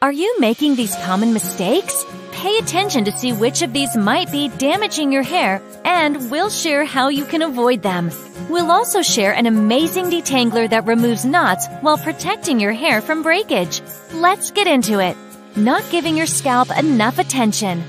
Are you making these common mistakes? Pay attention to see which of these might be damaging your hair, and we'll share how you can avoid them. We'll also share an amazing detangler that removes knots while protecting your hair from breakage. Let's get into it. Not giving your scalp enough attention.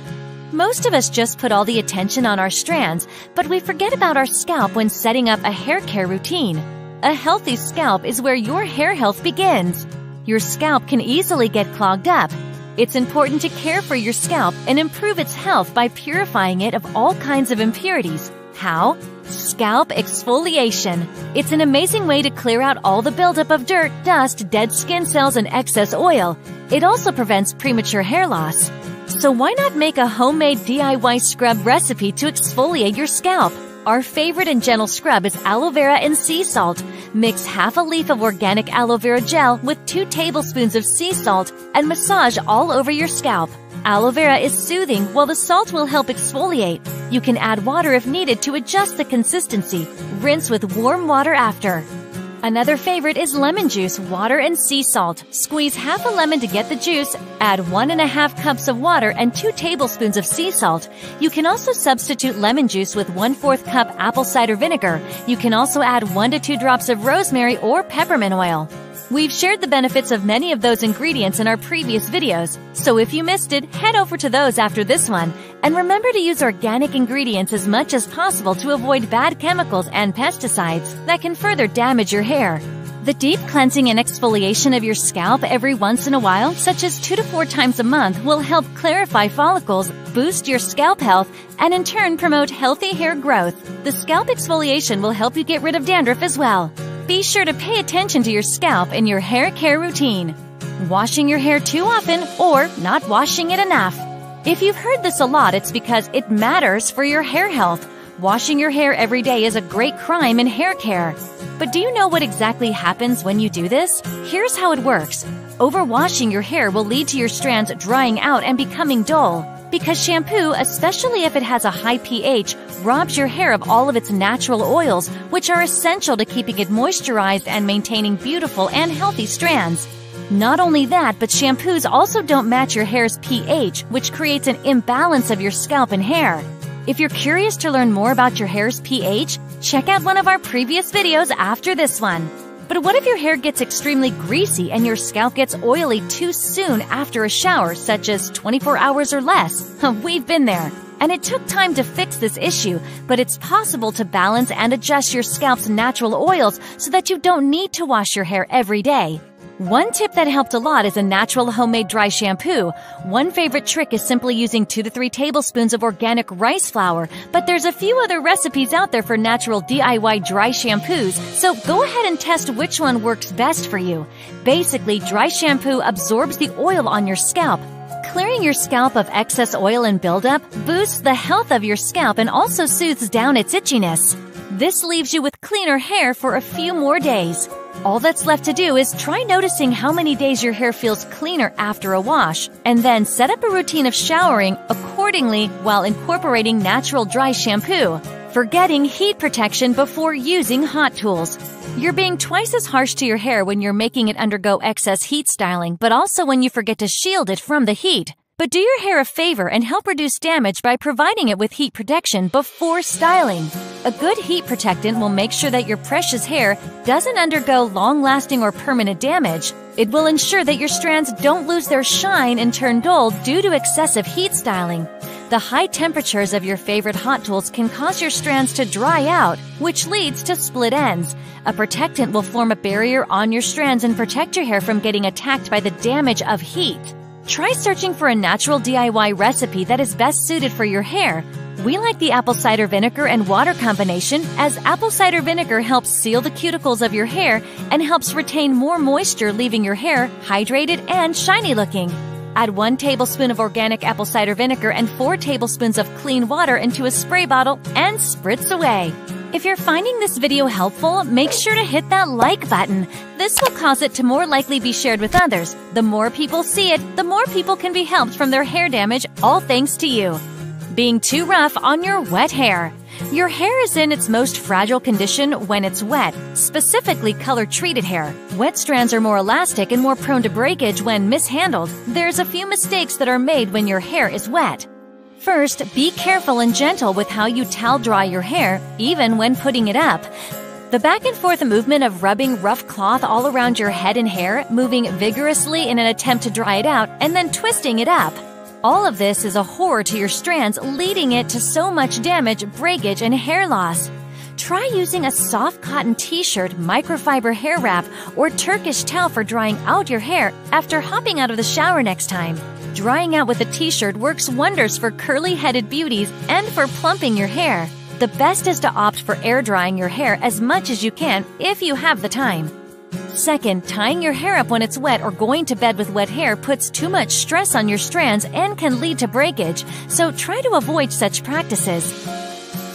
Most of us just put all the attention on our strands, but we forget about our scalp when setting up a hair care routine. A healthy scalp is where your hair health begins. Your scalp can easily get clogged up. It's important to care for your scalp and improve its health by purifying it of all kinds of impurities. How? Scalp exfoliation. It's an amazing way to clear out all the buildup of dirt, dust, dead skin cells, and excess oil. It also prevents premature hair loss. So why not make a homemade DIY scrub recipe to exfoliate your scalp? Our favorite and gentle scrub is aloe vera and sea salt. Mix half a leaf of organic aloe vera gel with two tablespoons of sea salt and massage all over your scalp. Aloe vera is soothing while the salt will help exfoliate. You can add water if needed to adjust the consistency. Rinse with warm water after. Another favorite is lemon juice, water, and sea salt. Squeeze half a lemon to get the juice, add one and a half cups of water and two tablespoons of sea salt. You can also substitute lemon juice with one fourth cup apple cider vinegar. You can also add one to two drops of rosemary or peppermint oil. We've shared the benefits of many of those ingredients in our previous videos, so if you missed it, head over to those after this one. And remember to use organic ingredients as much as possible to avoid bad chemicals and pesticides that can further damage your hair. The deep cleansing and exfoliation of your scalp every once in a while, such as two to four times a month, will help clarify follicles, boost your scalp health, and in turn promote healthy hair growth. The scalp exfoliation will help you get rid of dandruff as well. Be sure to pay attention to your scalp in your hair care routine. Washing your hair too often or not washing it enough. If you've heard this a lot, it's because it matters for your hair health. Washing your hair every day is a great crime in hair care. But do you know what exactly happens when you do this? Here's how it works. Overwashing your hair will lead to your strands drying out and becoming dull. Because shampoo, especially if it has a high pH, robs your hair of all of its natural oils, which are essential to keeping it moisturized and maintaining beautiful and healthy strands. Not only that, but shampoos also don't match your hair's pH, which creates an imbalance of your scalp and hair. If you're curious to learn more about your hair's pH, check out one of our previous videos after this one. But what if your hair gets extremely greasy and your scalp gets oily too soon after a shower, such as 24 hours or less? We've been there. And it took time to fix this issue, but it's possible to balance and adjust your scalp's natural oils so that you don't need to wash your hair every day. One tip that helped a lot is a natural homemade dry shampoo. One favorite trick is simply using 2 to 3 tablespoons of organic rice flour, but there's a few other recipes out there for natural DIY dry shampoos, so go ahead and test which one works best for you. Basically, dry shampoo absorbs the oil on your scalp, Clearing your scalp of excess oil and buildup boosts the health of your scalp and also soothes down its itchiness. This leaves you with cleaner hair for a few more days. All that's left to do is try noticing how many days your hair feels cleaner after a wash, and then set up a routine of showering accordingly while incorporating natural dry shampoo. Forgetting heat protection before using hot tools. You're being twice as harsh to your hair when you're making it undergo excess heat styling, but also when you forget to shield it from the heat. But do your hair a favor and help reduce damage by providing it with heat protection before styling. A good heat protectant will make sure that your precious hair doesn't undergo long lasting or permanent damage. It will ensure that your strands don't lose their shine and turn dull due to excessive heat styling. The high temperatures of your favorite hot tools can cause your strands to dry out, which leads to split ends. A protectant will form a barrier on your strands and protect your hair from getting attacked by the damage of heat. Try searching for a natural DIY recipe that is best suited for your hair. We like the apple cider vinegar and water combination as apple cider vinegar helps seal the cuticles of your hair and helps retain more moisture leaving your hair hydrated and shiny looking. Add 1 tablespoon of organic apple cider vinegar and 4 tablespoons of clean water into a spray bottle and spritz away. If you're finding this video helpful, make sure to hit that like button. This will cause it to more likely be shared with others. The more people see it, the more people can be helped from their hair damage, all thanks to you. Being too rough on your wet hair. Your hair is in its most fragile condition when it's wet, specifically color treated hair. Wet strands are more elastic and more prone to breakage when mishandled. There's a few mistakes that are made when your hair is wet. First, be careful and gentle with how you towel dry your hair, even when putting it up. The back and forth movement of rubbing rough cloth all around your head and hair, moving vigorously in an attempt to dry it out, and then twisting it up. All of this is a horror to your strands, leading it to so much damage, breakage, and hair loss. Try using a soft cotton t-shirt, microfiber hair wrap, or Turkish towel for drying out your hair after hopping out of the shower next time. Drying out with a t-shirt works wonders for curly-headed beauties and for plumping your hair. The best is to opt for air drying your hair as much as you can if you have the time. Second, tying your hair up when it's wet or going to bed with wet hair puts too much stress on your strands and can lead to breakage, so try to avoid such practices.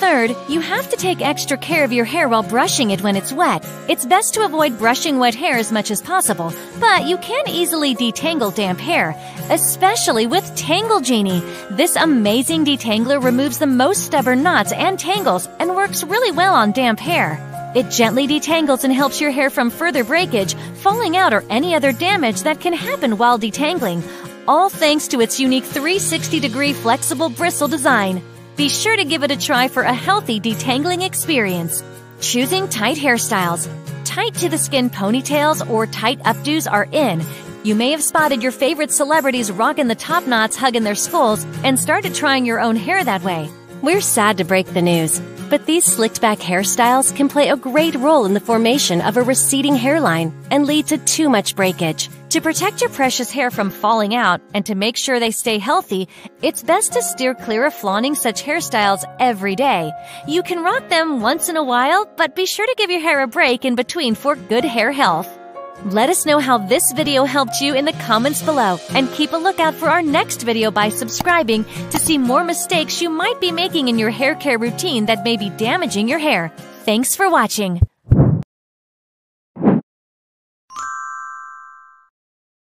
Third, you have to take extra care of your hair while brushing it when it's wet. It's best to avoid brushing wet hair as much as possible, but you can easily detangle damp hair, especially with Tangle Genie. This amazing detangler removes the most stubborn knots and tangles and works really well on damp hair. It gently detangles and helps your hair from further breakage, falling out, or any other damage that can happen while detangling, all thanks to its unique 360 degree flexible bristle design. Be sure to give it a try for a healthy detangling experience. Choosing tight hairstyles. Tight to the skin ponytails or tight updos are in. You may have spotted your favorite celebrities rocking the top knots hugging their skulls and started trying your own hair that way. We're sad to break the news, but these slicked back hairstyles can play a great role in the formation of a receding hairline and lead to too much breakage. To protect your precious hair from falling out and to make sure they stay healthy, it's best to steer clear of flaunting such hairstyles every day. You can rock them once in a while, but be sure to give your hair a break in between for good hair health. Let us know how this video helped you in the comments below and keep a lookout for our next video by subscribing to see more mistakes you might be making in your hair care routine that may be damaging your hair. Thanks for watching.